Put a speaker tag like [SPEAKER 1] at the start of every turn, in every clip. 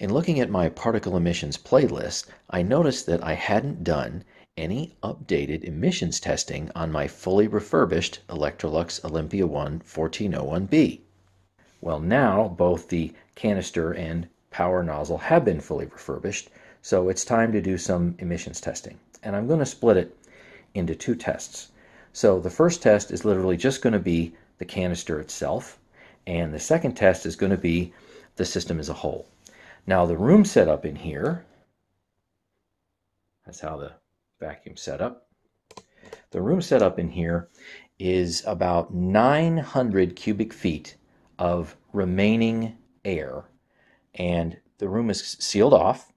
[SPEAKER 1] In looking at my particle emissions playlist, I noticed that I hadn't done any updated emissions testing on my fully refurbished Electrolux Olympia 1 1401B. Well, now both the canister and power nozzle have been fully refurbished, so it's time to do some emissions testing. And I'm going to split it into two tests. So the first test is literally just going to be the canister itself, and the second test is going to be the system as a whole. Now the room setup in here, that's how the vacuum setup. The room setup in here is about 900 cubic feet of remaining air and the room is sealed off.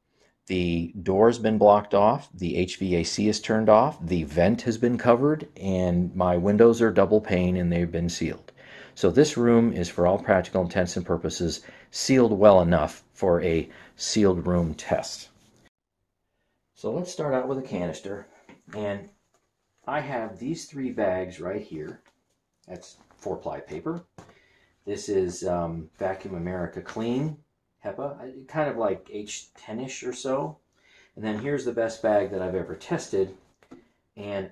[SPEAKER 1] The door's been blocked off, the HVAC is turned off, the vent has been covered, and my windows are double pane and they've been sealed. So this room is, for all practical intents and purposes, sealed well enough for a sealed room test. So let's start out with a canister. And I have these three bags right here. That's four ply paper. This is um, Vacuum America Clean HEPA, kind of like H10ish or so. And then here's the best bag that I've ever tested. And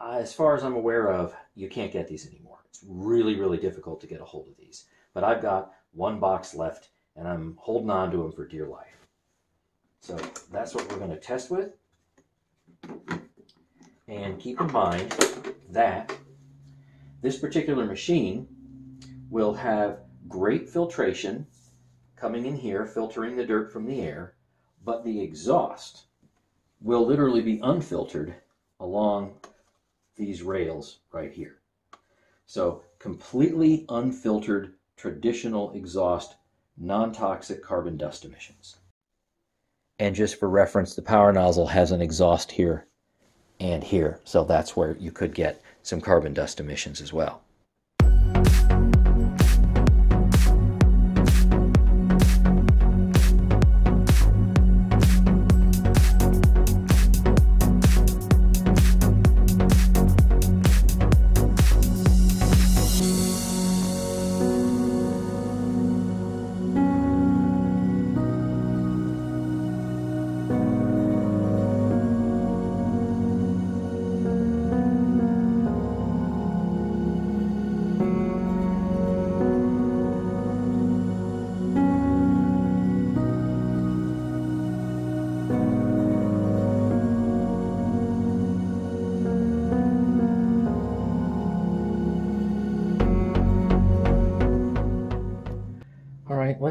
[SPEAKER 1] as far as I'm aware of, you can't get these anymore. It's really, really difficult to get a hold of these. But I've got one box left and I'm holding on to them for dear life. So that's what we're going to test with. And keep in mind that this particular machine will have great filtration coming in here, filtering the dirt from the air, but the exhaust will literally be unfiltered along these rails right here. So completely unfiltered traditional exhaust, non-toxic carbon dust emissions. And just for reference, the power nozzle has an exhaust here and here. So that's where you could get some carbon dust emissions as well.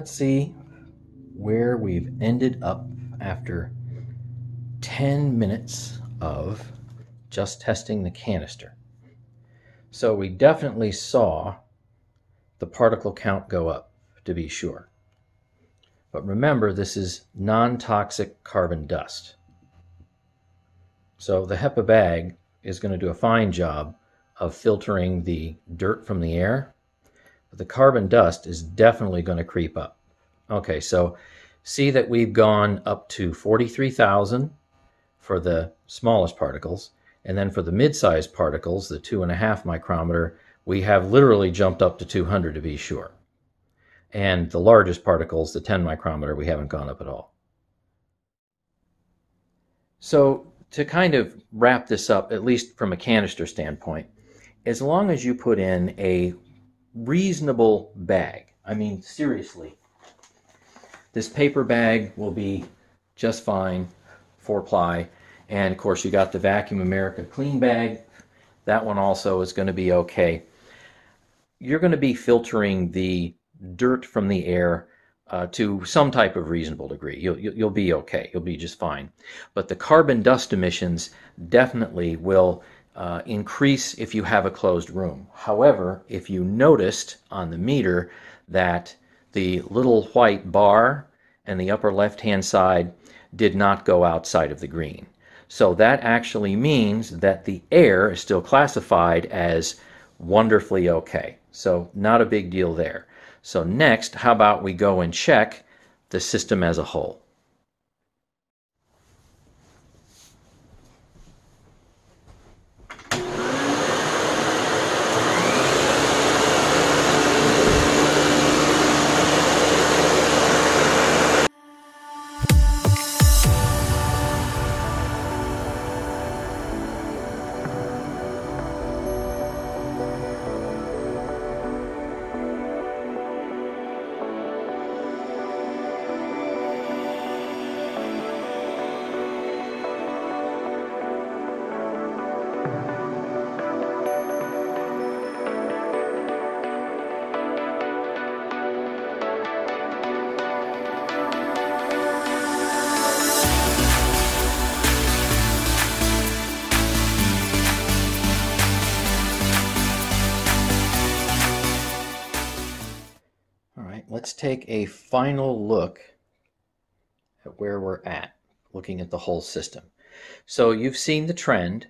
[SPEAKER 1] Let's see where we've ended up after 10 minutes of just testing the canister. So we definitely saw the particle count go up, to be sure. But remember, this is non-toxic carbon dust. So the HEPA bag is going to do a fine job of filtering the dirt from the air but the carbon dust is definitely going to creep up. Okay, so see that we've gone up to 43,000 for the smallest particles. And then for the mid-sized particles, the two and a half micrometer, we have literally jumped up to 200 to be sure. And the largest particles, the 10 micrometer, we haven't gone up at all. So to kind of wrap this up, at least from a canister standpoint, as long as you put in a reasonable bag. I mean, seriously. This paper bag will be just fine, four ply. And of course, you got the Vacuum America clean bag. That one also is going to be okay. You're going to be filtering the dirt from the air uh, to some type of reasonable degree. You'll, you'll be okay. You'll be just fine. But the carbon dust emissions definitely will uh, increase if you have a closed room. However, if you noticed on the meter that the little white bar and the upper left hand side did not go outside of the green. So that actually means that the air is still classified as wonderfully okay. So not a big deal there. So next, how about we go and check the system as a whole. Let's take a final look at where we're at, looking at the whole system. So you've seen the trend,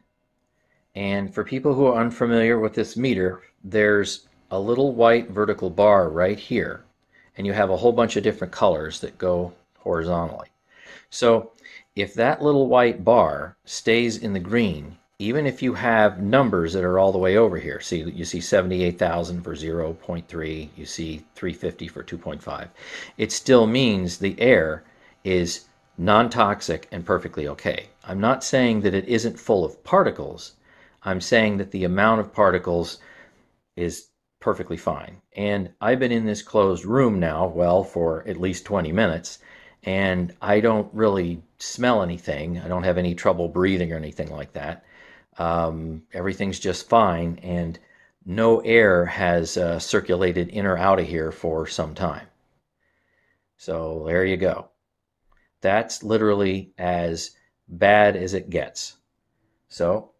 [SPEAKER 1] and for people who are unfamiliar with this meter, there's a little white vertical bar right here, and you have a whole bunch of different colors that go horizontally. So if that little white bar stays in the green, even if you have numbers that are all the way over here, see you see 78,000 for 0.3, you see 350 for 2.5, it still means the air is non-toxic and perfectly okay. I'm not saying that it isn't full of particles. I'm saying that the amount of particles is perfectly fine. And I've been in this closed room now, well, for at least 20 minutes, and I don't really smell anything. I don't have any trouble breathing or anything like that. Um, everything's just fine, and no air has uh, circulated in or out of here for some time. So there you go. That's literally as bad as it gets. So,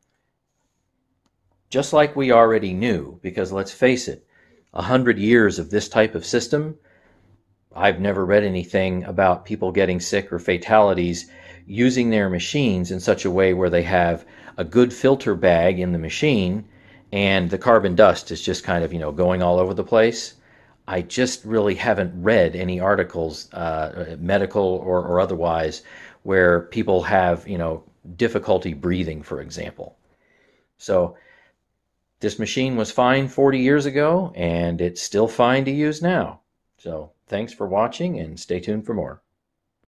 [SPEAKER 1] just like we already knew, because let's face it, a hundred years of this type of system, I've never read anything about people getting sick or fatalities using their machines in such a way where they have a good filter bag in the machine and the carbon dust is just kind of, you know, going all over the place. I just really haven't read any articles, uh, medical or, or otherwise, where people have, you know, difficulty breathing, for example. So this machine was fine 40 years ago, and it's still fine to use now. So thanks for watching, and stay tuned for more.